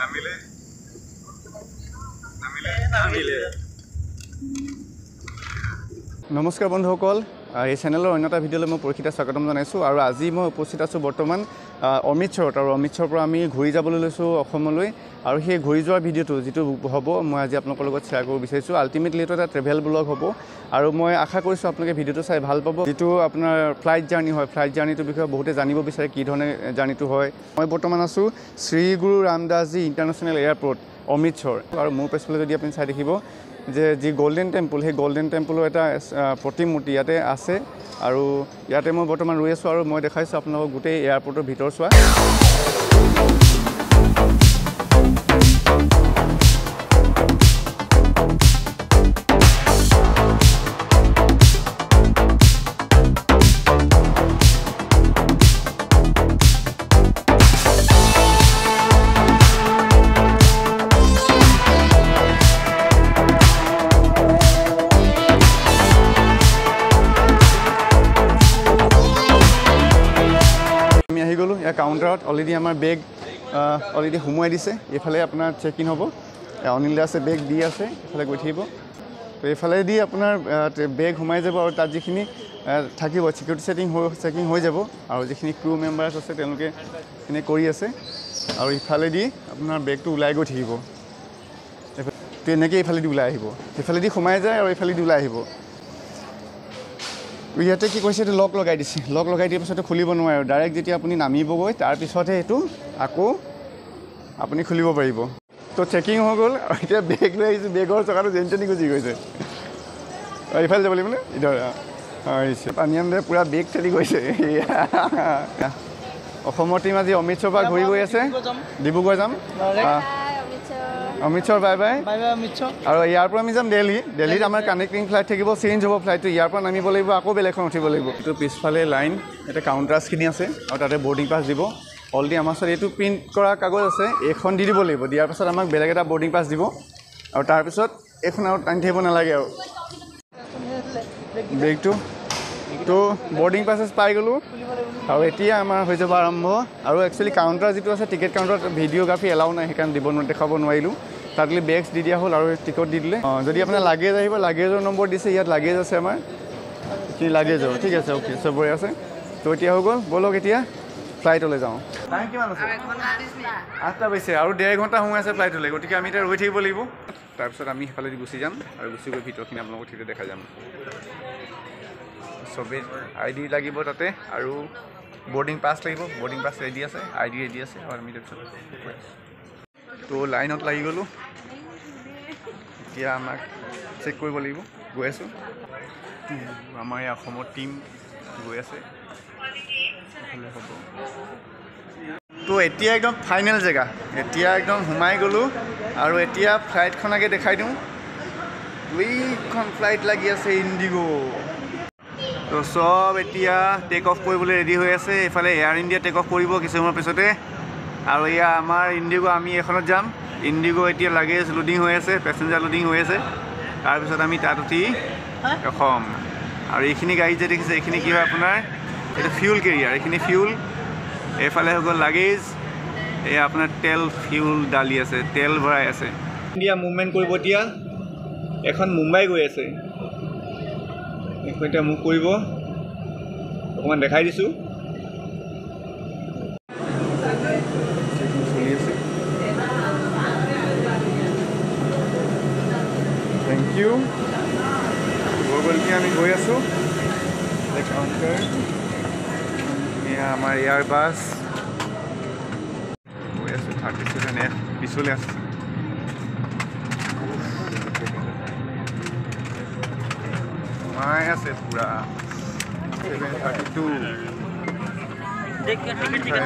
নামিলে? নমস্কাৰ বন্ধুসকল এই চেনেলৰ অন্য এটা ভিডিঅ'লৈ মই পৰীক্ষিতা স্বাগতম জনাইছোঁ আৰু আজি মই উপস্থিত আছো বৰ্তমান অমৃতসৰত আৰু অমৃতসৰৰ পৰা আমি ঘূৰি যাবলৈ লৈছোঁ অসমলৈ। আৰু সেই ঘূৰি যোৱাৰ ভিডিঅ'টো যিটো হ'ব মই আজি আপোনালোকৰ লগত শ্বেয়াৰ কৰিব বিচাৰিছোঁ। আল্টিমেটলি এইটো এটা ট্ৰেভেল ব্লগ হ'ব। আৰু মই আশা কৰিছোঁ আপোনালোকে ভিডিঅ'টো চাই ভাল পাব। যিটো আপোনাৰ ফ্লাইট জাৰ্ণি হয় ফ্লাইট জাৰ্ণিটোৰ বিষয়ে বহুতে জানিব বিচাৰে কি ধৰণে জাৰ্ণিটো হয়। মই বৰ্তমান আছোঁ শ্ৰী গুৰু ৰামদাসজী ইণ্টাৰনেশ্যনেল এয়াৰপৰ্ট অমৃতসৰ আৰু মোৰ পিছফালে যদি আপুনি চাই দেখিব যে যি গল্ডেন টেম্পুল সেই গল্ডেন টেম্পুলৰ এটা প্ৰতিমূৰ্তি ইয়াতে আছে। আৰু ইয়াতে মই বৰ্তমান ৰৈ আছোঁ আৰু মই দেখাইছোঁ আপোনালোকক গোটেই এয়াৰপৰ্টৰ ভিতৰ চোৱা। কাউণ্টাৰত অলৰেডি আমাৰ বেগ অলৰেডি সোমোৱাই দিছে। এইফালে আপোনাৰ চেক ইন হ'ব অনিল দাসে বেগ দি আছে এইফালে গৈ থাকিব। তো এইফালেদি আপোনাৰ বেগ সোমাই যাব আৰু তাত যিখিনি থাকিব ছিকিউৰিটি চেটিং হৈ চেকিং হৈ যাব। আৰু যিখিনি ক্ৰু মেম্বাৰ্ছ আছে তেওঁলোকে সেইখিনি কৰি আছে। আৰু ইফালেদি আপোনাৰ বেগটো ওলাই গৈ থাকিব। তো এনেকৈ এইফালেদি ওলাই আহিব। সেইফালেদি সোমাই যায় আৰু এইফালেদি ওলাই আহিব। ইয়াতে কি কৈছে এইটো লক লগাই দিছে। লক লগাই দিয়াৰ পিছতে খুলিব নোৱাৰে ডাইৰেক্ট যেতিয়া আপুনি নামিবগৈ তাৰপিছতহে এইটো আকৌ আপুনি খুলিব পাৰিব। তো চেকিং হৈ গ'ল এতিয়া বেগ লৈ আহিছোঁ। বেগৰ চকাটো যেনি তেনি গুচি গৈছে। ইফালে যাব লাগিব নে? ইধৰ পানী আনন্দে পূৰা বেগ ঠেলি গৈছে। অসমৰ টীম আজি অমৃতসৰৰ পৰা ঘূৰি গৈ আছে। ডিব্ৰুগড় যাম। Amritsar bye bye. Bye bye miss আৰু ইয়াৰ পৰা আমি যাম দেলহি। দেলহিত আমাৰ কানেক্টিং ফ্লাইট থাকিব চেঞ্জ হ'ব ফ্লাইটটো ইয়াৰ পৰা নামিব লাগিব আকৌ বেলেগখন উঠিব লাগিব। এইটো পিছফালে লাইন ইয়াতে কাউণ্টাৰ্ছখিনি আছে আৰু তাতে বৰ্ডিং পাছ দিব। অলৰেডি আমাৰ ওচৰত এইটো প্ৰিণ্ট কৰা কাগজ আছে এইখন দি দিব লাগিব। দিয়াৰ পাছত আমাক বেলেগ এটা বৰ্ডিং পাছ দিব। আৰু তাৰপিছত এইখন আৰু টানি থাকিব নালাগে আৰু। বেগটো তো বৰ্ডিং পাছেছ পাই গ'লোঁ। আৰু এতিয়া আমাৰ হৈ যাব আৰম্ভ। আৰু একচুৱেলি কাউণ্টাৰ যিটো আছে টিকেট কাউণ্টাৰত ভিডিঅ'গ্ৰাফী এলাও নাই সেইকাৰণে দিব দেখাব নোৱাৰিলোঁ। তাত খালি বেগছ দি দিয়া হ'ল আৰু টিকট দি দিলে। যদি আপোনাৰ লাগেজ আহিব লাগেজৰ নম্বৰ দিছে ইয়াত লাগেজ আছে আমাৰ। লাগেজৰ ঠিক আছে অ'কে চবৰে আছে। তো এতিয়া হৈ গ'ল ব'লক এতিয়া ফ্লাইটলৈ যাওঁ। টাইম কিমান আছে? আঠটা বাজিছে আৰু ডেৰ ঘণ্টা সময় আছে ফ্লাইটলৈ গতিকে আমি এতিয়া ৰৈ থাকিব লাগিব। তাৰপিছত আমি সেইফালেদি গুচি যাম আৰু গুচি গৈ ভিতৰখিনি আপোনালোকক তেতিয়া দেখা যাম। চবেই আই ডি লাগিব তাতে আৰু বৰ্ডিং পাছ লাগিব বৰ্ডিং পাছ ৰেডি আছে আই ডি ৰেডি আছে আৰু আমি তাৰপিছত। তো লাইনত লাগি গ'লোঁ। এতিয়া আমাক চেক কৰিব লাগিব গৈ আছোঁ। আমাৰ এই অসমৰ টীম গৈ আছে। হ'ব। তো এতিয়া একদম ফাইনেল জেগা। এতিয়া একদম সোমাই গ'লোঁ আৰু এতিয়া ফ্লাইটখন আগে দেখাই দিওঁ। দুইখন ফ্লাইট লাগি আছে ইণ্ডিগ' তো চব এতিয়া টেক অফ কৰিবলৈ ৰেডি হৈ আছে। এইফালে এয়াৰ ইণ্ডিয়া টেক অফ কৰিব কিছু সময়ৰ পিছতে। আৰু এয়া আমাৰ ইণ্ডিগ' আমি এইখনত যাম। ইণ্ডিগ' এতিয়া লাগেজ লোডিং হৈ আছে পেচেঞ্জাৰ লোডিং হৈ আছে। তাৰপিছত আমি তাত উঠি অসম আৰু এইখিনি গাড়ী যে দেখিছে এইখিনি কি হয় আপোনাৰ? এইটো ফিউল কেৰিয়াৰ এইখিনি ফিউল এইফালে হৈ গ'ল লাগেজ এয়া আপোনাৰ তেল ফিউল ডালি আছে তেল ভৰাই আছে। ইণ্ডিয়া মুভমেণ্ট কৰিব এতিয়া। এখন মুম্বাই গৈ আছে। এইখন এতিয়া মোক কৰিব। অকণমান দেখাই দিছোঁ। থেংক ইউ গৈ আমি গৈ আছোঁ। এয়া আমাৰ এয়াৰ বাছ গৈ আছোঁ থাৰ্টি ছেভেন এফ পিছলৈ আছে। সোমাই আছে পূৰা seven thirty two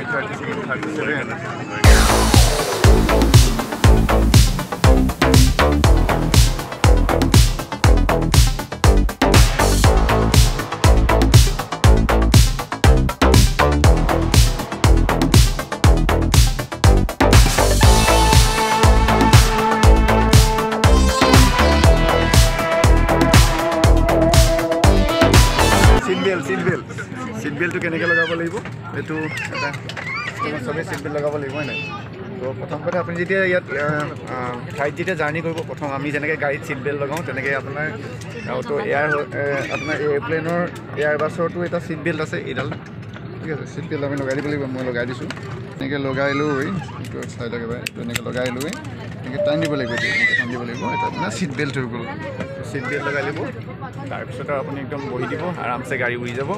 thirty six thirty belt seat belt seat বেল্টটো কেনেকৈ লগাব লাগিব? এইটো এটা চবেই চিট বেল্ট লগাব লাগিব হয় নাই? তো প্ৰথম কথা আপুনি যেতিয়া ইয়াত ঠাইত যেতিয়া জাৰ্ণি কৰিব প্ৰথম আমি যেনেকৈ গাড়ীত ছিট বেল্ট লগাওঁ তেনেকৈ আপোনাৰ তো এয়াৰ আপোনাৰ এয়াৰপ্লেনৰ এয়াৰ বাছৰতো এটা ছিট বেল্ট আছে এইডাল। ঠিক আছে ছিট বেল্ট আমি লগাই দিব লাগিব মই লগাই দিছোঁ। এনেকৈ লগাই লৈ এইটো চাই এইটো এনেকৈ লগাই লৈ। এনেকৈ টান দিব লাগিব এনেকৈ টান দিব লাগিব এটা আপোনাৰ ছিট বেল্ট হৈ গ'ল। ছিট বেল্ট লগাই ল'ব তাৰপিছত আৰু আপুনি একদম বহি দিব আৰামছে গাড়ী উৰি যাব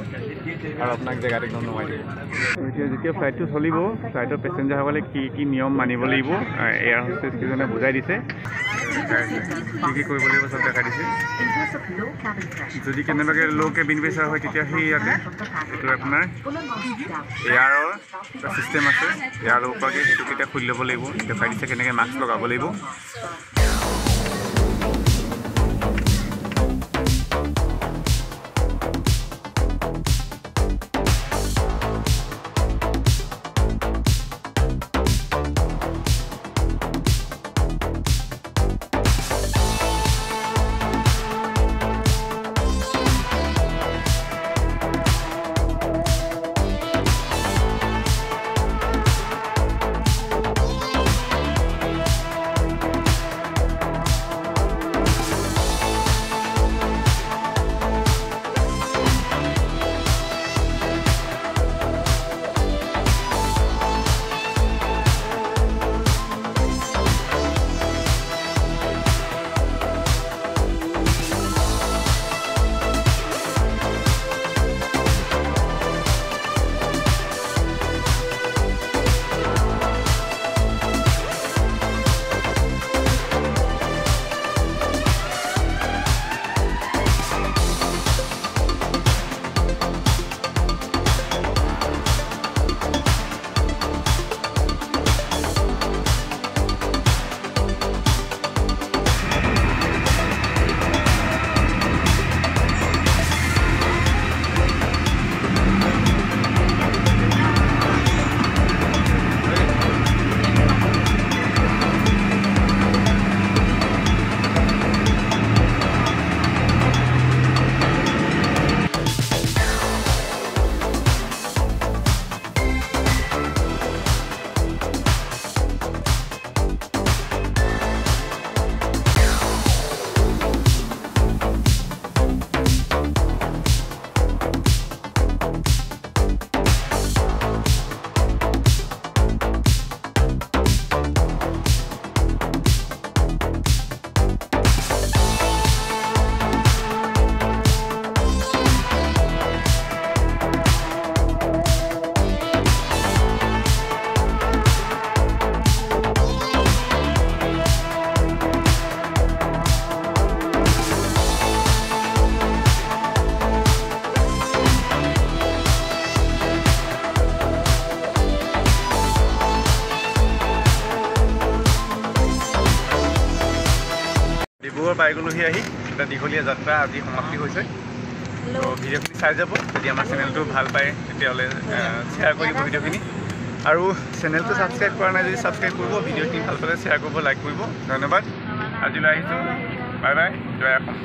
আৰু আপোনাক জেগাত একদম নমাই দিব। এতিয়া যেতিয়া ফ্লাইটটো চলিব ফ্লাইটৰ পেচেঞ্জাৰসকলে কি কি নিয়ম মানিব লাগিব এয়াৰ হোষ্টেজ কেইজনে বুজাই দিছে। কি কি কৰিব লাগিব চব দেখাই দিছে। যদি কেনেবাকৈ ল' কেবিন প্ৰেচাৰ হয় তেতিয়া সেই ইয়াতে। এইটো আপোনাৰ. এয়াৰৰ ছিষ্টেম আছে। এয়াৰ ল'ব সেইটো কেতিয়া খুলি ল'ব লাগিব। দেখাই দিছে কেনেকৈ মাস্ক লগাব লাগিব। পাই গ'লোহি আহি। এটা দীঘলীয়া যাত্ৰা আজি সমাপ্তি হৈছে। তো ভিডিঅ'খিনি চাই যাব যদি আমাৰ চেনেলটো ভাল পায় তেতিয়াহ'লে শ্বেয়াৰ কৰিব ভিডিঅ'খিনি। আৰু চেনেলটো ছাবস্ক্ৰাইব কৰা নাই যদি ছাবস্ক্ৰাইব কৰিব ভিডিঅ'খিনি ভাল পালে শ্বেয়াৰ কৰিব লাইক কৰিব। ধন্যবাদ। আজিলৈ আহিছোঁ। বাই বাই জয় অসম।